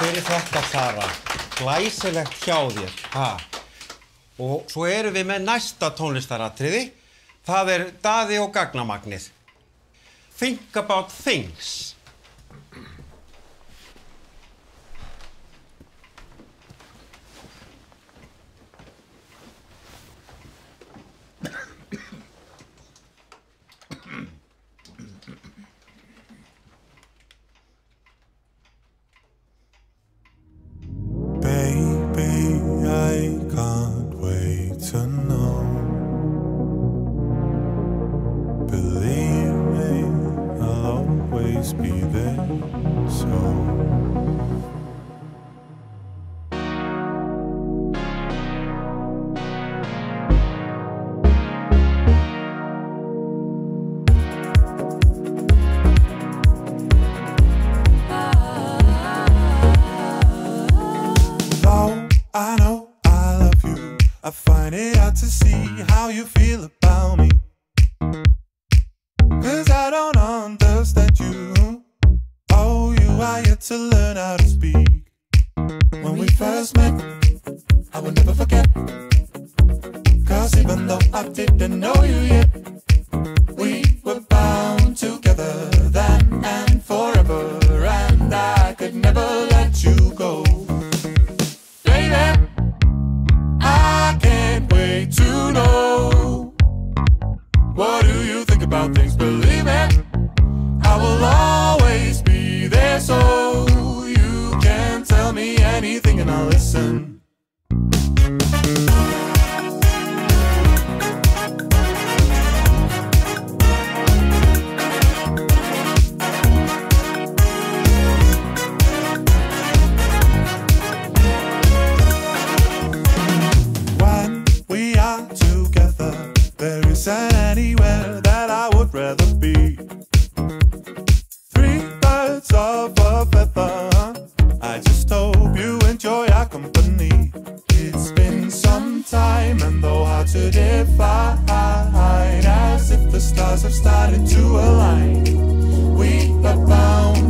væri þetta Sara, glæsilegt hjá þér, ha? Og svo erum við með næsta tónlistaratriði, það er Daði og Gagnamagnið. Think about things. Be there. So. Though I know I love you, I find it hard to see how you feel about me. Cause I don't to learn how to speak. When we first met, I will never forget. Cause even though I didn't know you yet, we were bound together then and forever. And I could never let you go. Baby, I can't wait to know. What do you think about things? Believe When we are together, there isn't anywhere that I would rather be. Three birds of a feather. To define, as if the stars have started to align. We are bound